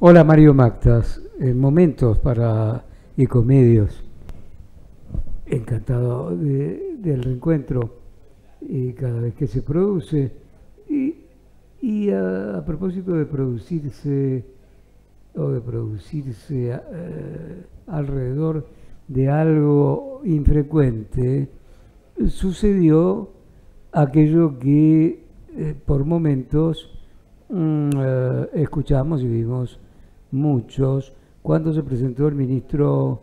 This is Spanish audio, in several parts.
Hola Mario Mactas, en momentos para Ecomedios. Encantado del reencuentro y cada vez que se produce. Y, a, propósito de producirse o de producirse eh, alrededor de algo infrecuente, sucedió aquello que eh, por momentos mm, eh, escuchamos y vimos muchos, cuando se presentó el ministro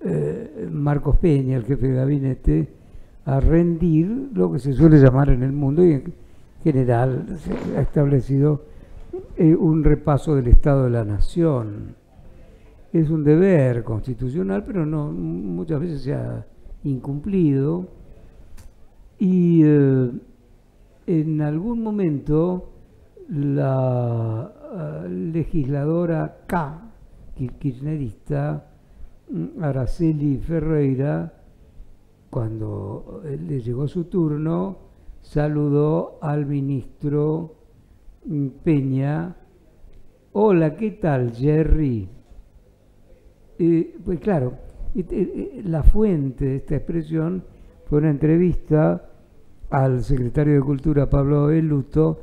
eh, Marcos Peña, el jefe de gabinete, a rendir lo que se suele llamar en el mundo y en general se ha establecido eh, un repaso del Estado de la Nación. Es un deber constitucional, pero no muchas veces se ha incumplido. Y eh, en algún momento la eh, legisladora K, kirchnerista, mm, Araceli Ferreira, cuando le llegó su turno, saludó al ministro mm, Peña. Hola, ¿qué tal, Jerry? pues claro, la fuente de esta expresión fue una entrevista al secretario de Cultura, Pablo Beluto,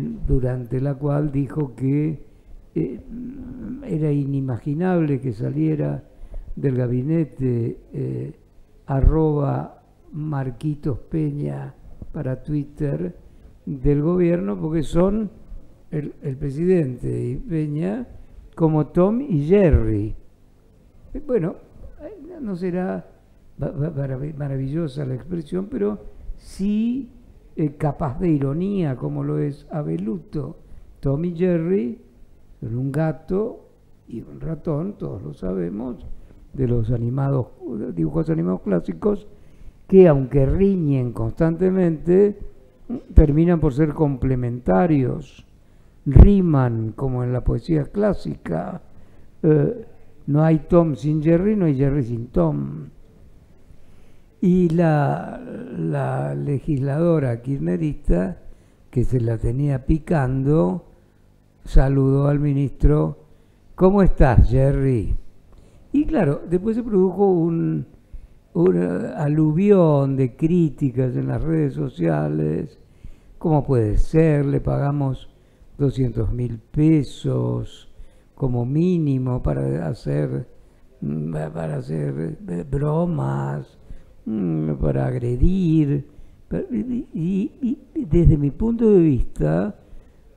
durante la cual dijo que eh, era inimaginable que saliera del gabinete eh, arroba Marquitos Peña para Twitter del gobierno porque son el, presidente y Peña como Tom y Jerry. Eh, bueno, no será maravillosa la expresión, pero sí eh, capaz de ironía como lo es Abeluto. Tommy Jerry son un gato y un ratón, todos lo sabemos, de los animados, dibujos animados clásicos, que aunque riñen constantemente, terminan por ser complementarios, riman como en la poesía clásica. Eh, no hay Tom sin Jerry, no hay Jerry sin Tom. Y la, legisladora kirchnerista, que se la tenía picando, saludó al ministro, ¿cómo estás, Jerry? Y claro, después se produjo un, aluvión de críticas en las redes sociales. ¿Cómo puede ser? Le pagamos 200 mil pesos como mínimo para hacer, para hacer bromas Mm, para agredir. Y, desde mi punto de vista,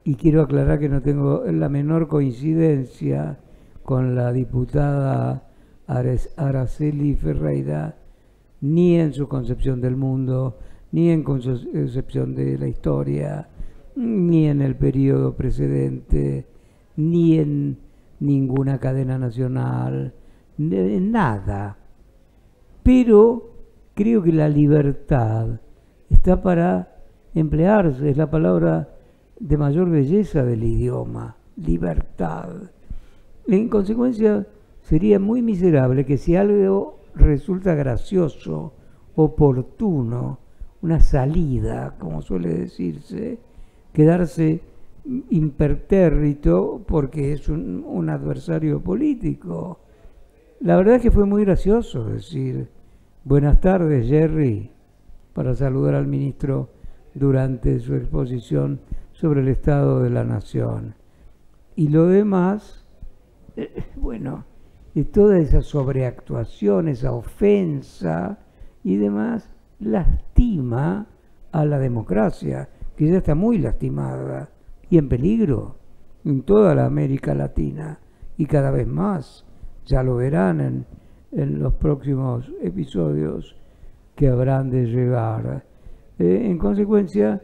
y quiero aclarar que no tengo la menor coincidencia con la diputada Araceli Ferreira, ni en su concepción del mundo, ni en concepción de la historia, ni en el periodo precedente, ni en ninguna cadena nacional, nada. Pero creo que la libertad está para emplearse, es la palabra de mayor belleza del idioma, libertad. En consecuencia, sería muy miserable que si algo resulta gracioso, oportuno, una salida, como suele decirse, quedarse impertérrito porque es un, un adversario político. La verdad es que fue muy gracioso decir, Buenas tardes, Jerry, para saludar al ministro durante su exposición sobre el estado de la nación. Y lo demás, eh, bueno, y toda esa sobreactuación, esa ofensa y demás, lastima a la democracia, que ya está muy lastimada y en peligro en toda la América Latina y cada vez más. Ya lo verán en en los próximos episodios que habrán de llegar. Eh, en consecuencia,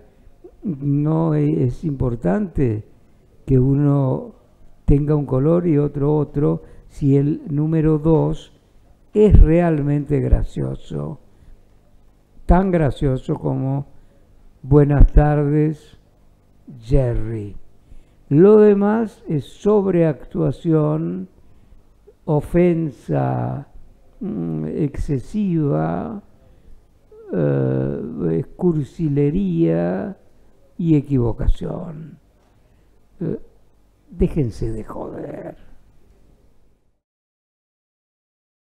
no es importante que uno tenga un color y otro otro si el número 2 es realmente gracioso, tan gracioso como buenas tardes Jerry. Lo demás es sobreactuación, ofensa excesiva, eh, cursilería y equivocación. Eh, déjense de joder.